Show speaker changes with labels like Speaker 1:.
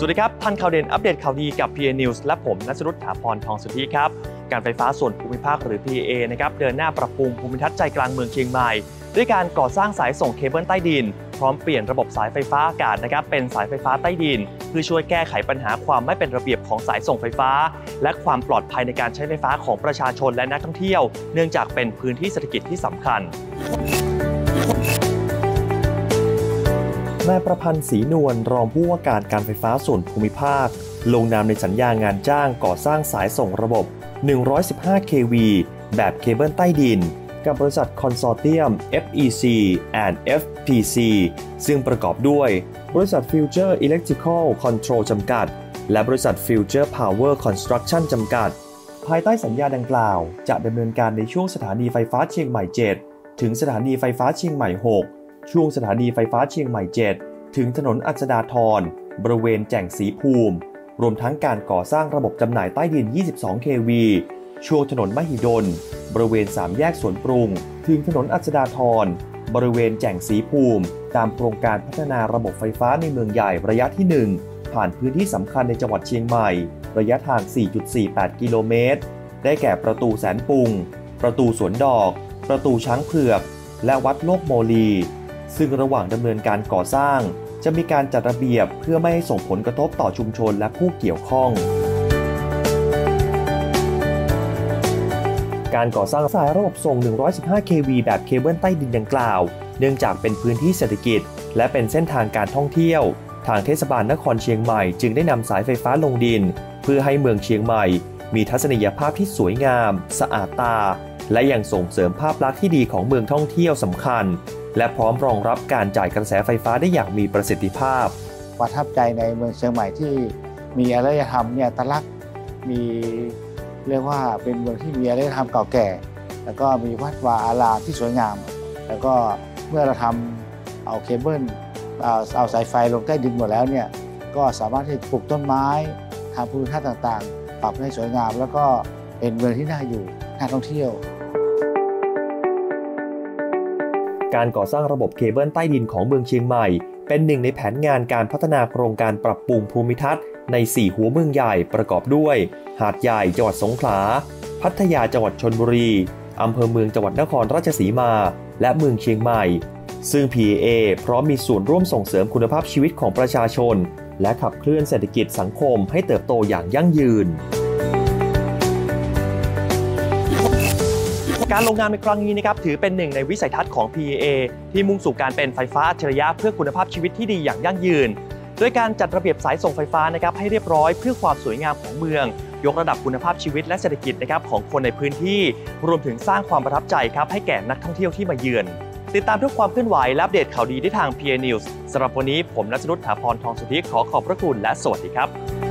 Speaker 1: สวัสดีครับทันข่าวเด่นอัปเดตข่าวดีกับ PA News และผมนัชรุตถาพรทองสุทธิครับ การไฟฟ้าส่วนภูมิภาคหรือ PA นะครับเดินหน้าปรับปรุงภูมิทัศน์ใจกลางเมืองเชียงใหม่ ด้วยการก่อสร้างสายส่งเคเบิลใต้ดิน พร้อมเปลี่ยนระบบสายไฟฟ้าอากาศนะครับเป็นสายไฟฟ้าใต้ดิน เพื่อช่วยแก้ไขปัญหาความไม่เป็นระเบียบของสายส่งไฟฟ้า และความปลอดภัยในการใช้ไฟฟ้าของประชาชนและนักท่องเที่ยว เนื่องจากเป็นพื้นที่เศรษฐกิจที่สำคัญ นายประพันธ์ศรีนวลรองผู้ว่าการการไฟฟ้าส่วนภูมิภาค ลงนามในสัญญางานจ้างก่อสร้างสายส่งระบบ 115 kV แบบเคเบิลใต้ดิน กับบริษัท consortium FEC and FPC ซึ่งประกอบด้วย บริษัท Future Electrical Control จำกัด และบริษัท Future Power Construction จำกัด ภายใต้สัญญาดังกล่าว จะดำเนินการในช่วงสถานีไฟฟ้าเชียงใหม่ 7 ถึงสถานีไฟฟ้าเชียงใหม่ 6 ช่วงสถานีไฟฟ้าเชียงใหม่ 7 ถึงถนนอัศดาทรบริเวณแจ่งสีภูมิ รวมทั้งการก่อสร้างระบบจำหน่ายใต้ดิน 22 kV ช่วงถนนมหิดล บริเวณ 3 แยกสวนปรุง ถึงถนนอัศดาทรบริเวณแจ่งสีภูมิ ตามโครงการพัฒนาระบบไฟฟ้าในเมืองใหญ่ระยะที่ 1 ผ่านพื้นที่สำคัญในจังหวัดเชียงใหม่ ระยะทาง 4.48 กิโลเมตร ได้แก่ประตูแสนปุง ประตูสวนดอก ประตูช้างเผือก และวัดโลกโมลี ซึ่งระหว่างดำเนินการก่อสร้าง จะมีการจัดระเบียบเพื่อไม่ให้ส่งผลกระทบต่อชุมชนและผู้เกี่ยวข้อง การก่อสร้างสายระบบส่ง 115 kV แบบเคเบิลใต้ดินดังกล่าว เนื่องจากเป็นพื้นที่เศรษฐกิจ และเป็นเส้นทางการท่องเที่ยว ทางเทศบาลนครเชียงใหม่จึงได้นำสายไฟฟ้าลงดิน เพื่อให้เมืองเชียงใหม่ มีทัศนียภาพที่สวยงาม สะอาดตา และยังส่งเสริมภาพลักษณ์ที่ดีของเมืองท่องเที่ยวสำคัญ และพร้อมรองรับการจ่ายกระแสไฟฟ้าได้อย่างมีประสิทธิภาพ
Speaker 2: ประทับใจในเมืองเชียงใหม่ที่มีอารยธรรมเนี่ยตลักษณ์มีเรียกว่าเป็นเมืองที่มีอารยธรรมเก่าแก่ แล้วก็มีวัดวาอารามที่สวยงาม แล้วก็เมื่อเราทำเอาเคเบิลเอาเอาสายไฟลงใต้ดินหมดแล้วเนี่ยก็สามารถที่ปลูกต้นไม้ทำภูมิทัศน์ต่างๆ ปรับให้สวยงาม แล้วก็เป็นเมืองที่น่าอยู่น่าท่องเที่ยว
Speaker 1: การก่อสร้างระบบเคเบิลใต้ดินของเมืองเชียงใหม่ เป็นหนึ่งในแผนงานการพัฒนาโครงการปรับปรุงภูมิทัศน์ใน 4 หัวเมืองใหญ่ประกอบด้วย หาดใหญ่จังหวัดสงขลา พัทยาจังหวัดชนบุรี อำเภอเมืองจังหวัดนครราชสีมา และเมืองเชียงใหม่ ซึ่ง PA พร้อมมีส่วนร่วมส่งเสริมคุณภาพชีวิตของประชาชน และขับเคลื่อนเศรษฐกิจสังคมให้เติบโตอย่างยั่งยืน การลงนามในครั้งนี้นะครับถือเป็นหนึ่งในวิสัยทัศน์ของ PEA ที่มุ่งสู่การเป็นไฟฟ้าอัจฉริยะเพื่อคุณภาพชีวิตที่ดีอย่างยั่งยืนด้วยการจัดระเบียบสายส่งไฟฟ้านะครับให้เรียบร้อยเพื่อความสวยงามของเมือง ยกระดับคุณภาพชีวิตและเศรษฐกิจนะครับของคนในพื้นที่ รวมถึงสร้างความประทับใจครับให้แก่นักท่องเที่ยวที่มาเยือน ติดตามทุกความเคลื่อนไหวและอัปเดตข่าวดีได้ทาง PA News สำหรับวันนี้ผมนัชนุชถาพรทองสุทธิขอขอบพระคุณและสวัสดีครับ